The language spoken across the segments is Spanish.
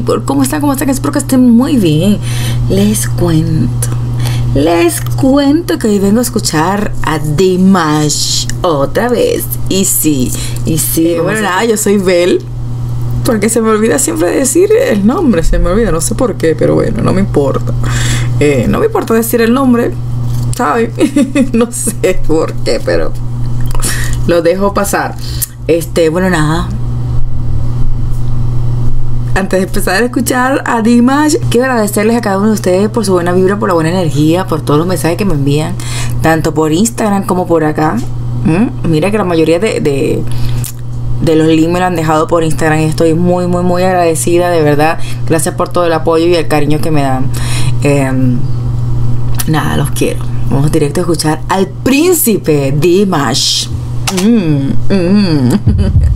people? ¿Cómo están? ¿Cómo están? Espero que estén muy bien. Les cuento. Les cuento que hoy vengo a escuchar a Dimash otra vez. Y sí, y sí. Bueno, nada, yo soy Bel. Porque se me olvida siempre decir el nombre. Se me olvida, no sé por qué, pero bueno, no me importa. Eh, no me importa decir el nombre, ¿sabes? no sé por qué, pero lo dejo pasar. Este, bueno, nada. Antes de empezar a escuchar a Dimash, quiero agradecerles a cada uno de ustedes por su buena vibra, por la buena energía, por todos los mensajes que me envían, tanto por Instagram como por acá. ¿Mm? Mira que la mayoría de, de, los links me lo han dejado por Instagram y estoy muy, muy, muy agradecida, de verdad. Gracias por todo el apoyo y el cariño que me dan. Eh, nada, los quiero. Vamos directo a escuchar al príncipe Dimash. Mm, mm.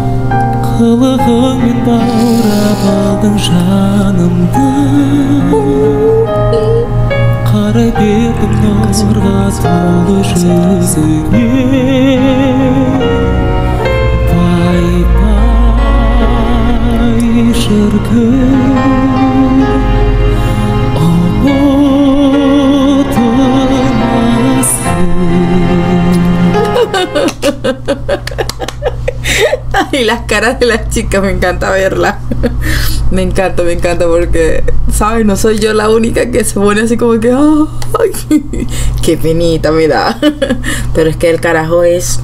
қылығыңмен баурап алдың жанымды қарай бердім нұрға толы жүзіңе Y las caras de las chicas, me encanta verlas. me encanta, me encanta porque, ¿sabes? No soy yo la única que se pone así como que, ¡ay! ¡Qué penita me da! Pero es que el carajo es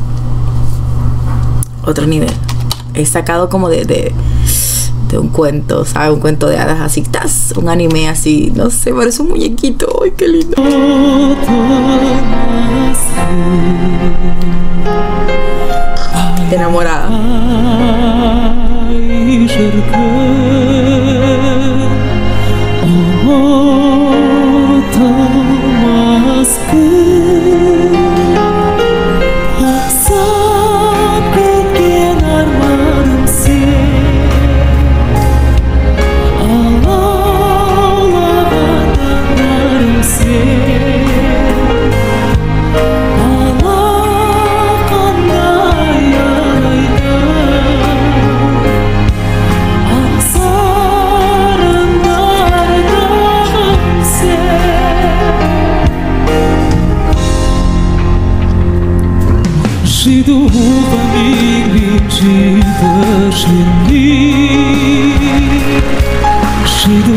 otro nivel. He sacado como de, de, de un cuento, ¿sabes? Un cuento de hadas así, ¡tas! Un anime así, no sé, parece un muñequito. ¡Ay, qué lindo! Enamorada.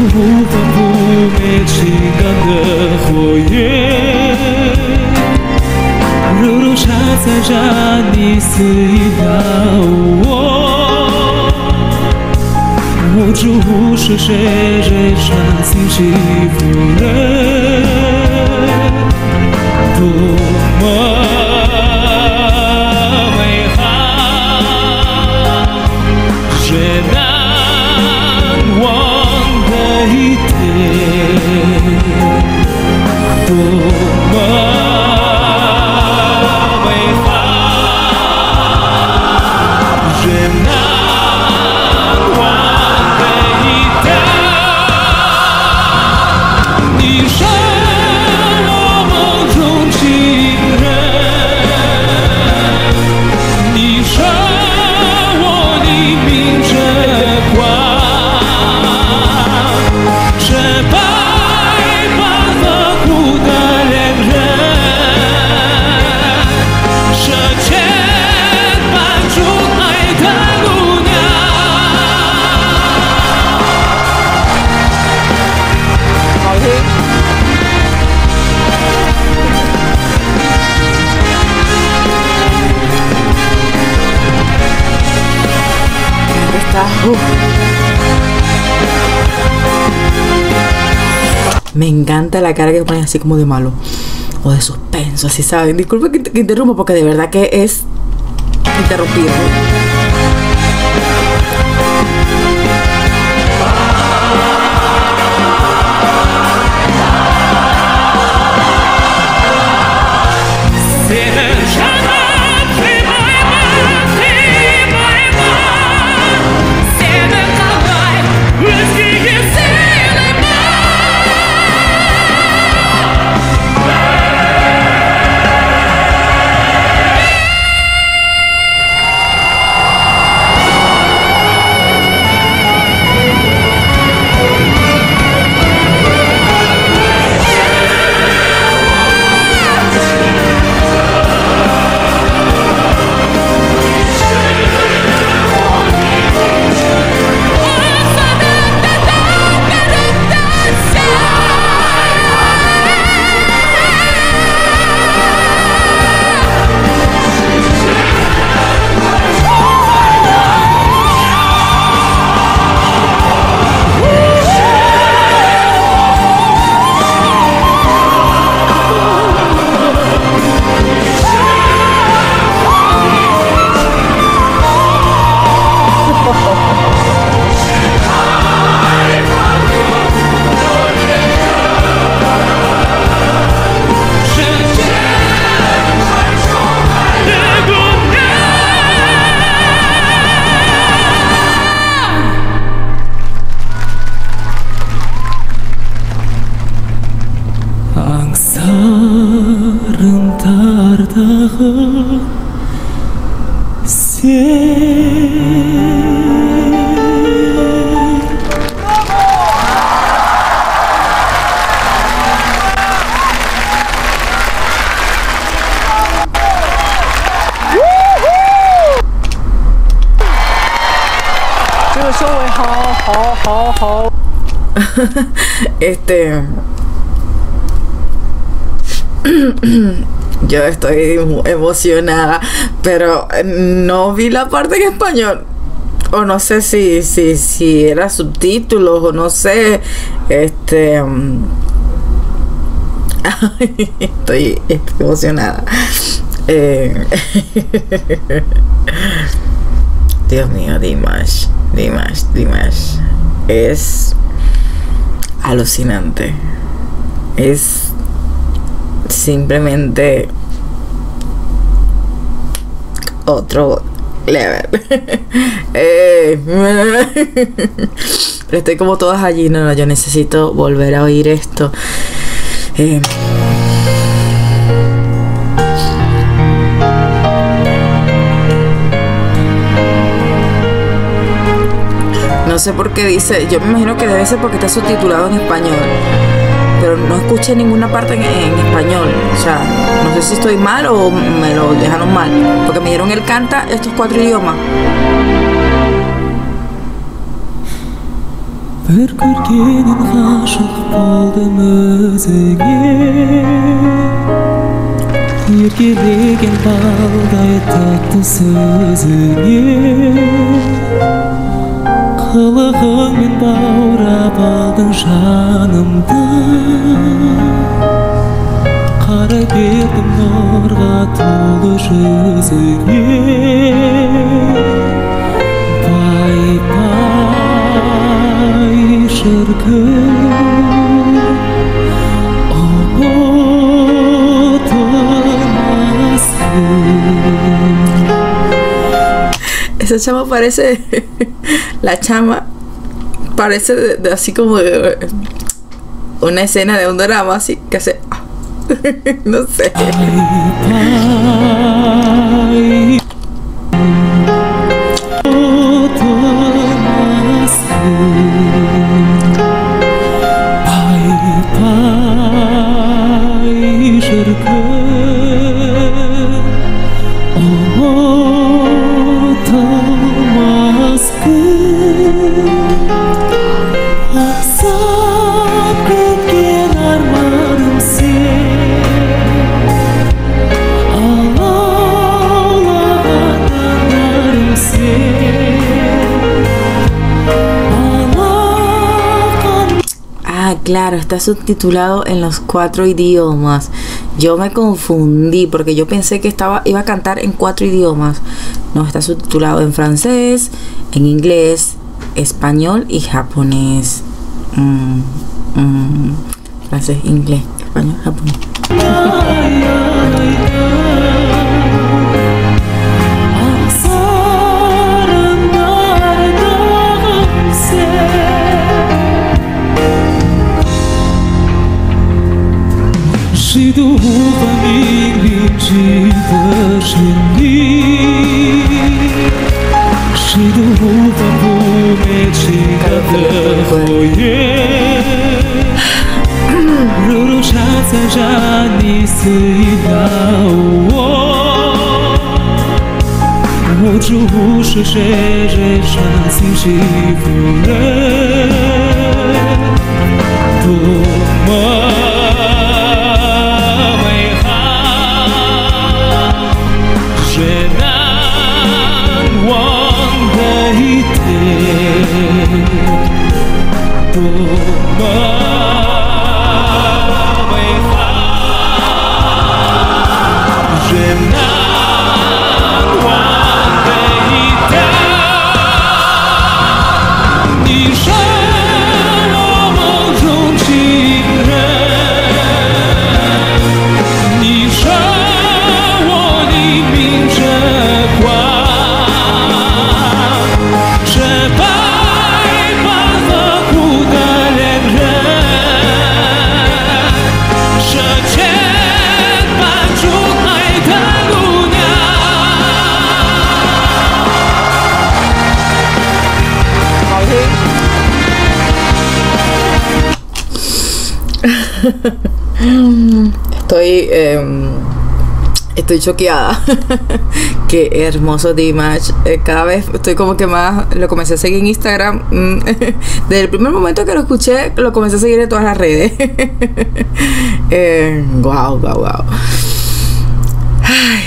不分不灭情感的火焰，如流沙在燃，你肆意飘我。无助无是谁人生心起伏人，多么。Me encanta la cara que ponen así como de malo. O de suspenso, así saben. Disculpa que, que interrumpa porque de verdad que es interrumpido. 다가 este Yo estoy emocionada, pero no vi la parte en español. O no sé si, si, si era subtítulos o no sé. Este. mm, estoy, estoy emocionada. Eh, Dios mío, Dimash, Dimash, Dimash. Es alucinante. Es simplemente otro level. Eh, pero estoy como todas allí. No, no, yo necesito volver a oír esto. Eh, No sé por qué dice, yo me imagino que debe ser porque está subtitulado en español Pero no escuché ninguna parte en, en español. O sea, no sé si estoy mal o me lo dejaron mal. Porque me dieron él canta estos cuatro idiomas. бір көргеннен ғашық болдым өзіңе еркелеген балдай тәтті сөзіңе Қылығыңмен баурап алдың жанымды қарай бердім нұрға толы жүзіңе Бай бай шіркін ұмытылмас күн Esa chama parece. la chama parece de- así como de una escena de un drama así que hace. no sé. 바이 claro, está subtitulado en los cuatro idiomas. Yo me confundí porque yo pensé que estaba iba a cantar en cuatro idiomas. No, está subtitulado en francés, en inglés, español y japonés. Mm, mm, francés, inglés, español, japonés. 谁都无法命令记得沉溺，谁都无法扑灭情感的火焰。如露茶残让你碎了我，我就无数谁人上曾经负人，多么。Estoy em, Estoy choqueada. Qué hermoso Dimash. Eh, cada vez estoy como que más. Lo comencé a seguir en Instagram. mm, Desde el primer momento que lo escuché, lo comencé a seguir en todas las redes. eh, wow, wow, wow. Ay.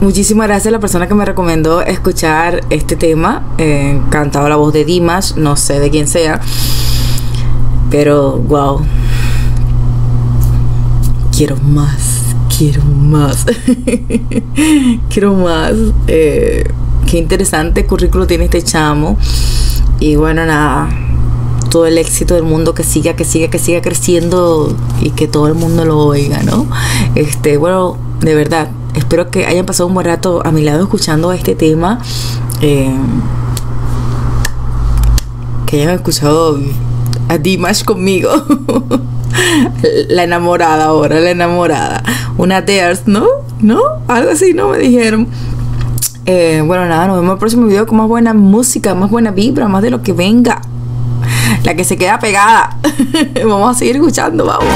Muchísimas gracias a la persona que me recomendó escuchar este tema. Eh, cantaba la voz de Dimash. No sé de quién sea. Pero, wow. Quiero más. Quiero más. quiero más. Eh, qué interesante currículo tiene este chamo. Y bueno, nada. Todo el éxito del mundo que siga, que siga, que siga creciendo y que todo el mundo lo oiga, ¿no? Este, bueno, de verdad, espero que hayan pasado un buen rato a mi lado escuchando este tema. Eh, que hayan escuchado a Dimash conmigo. la enamorada ahora, la enamorada. Una Tears, ¿no? ¿No? Algo así, ¿no? Me dijeron. Eh, bueno, nada, nos vemos en el próximo video con más buena música, más buena vibra, más de lo que venga. La que se queda pegada. vamos a seguir escuchando, vamos.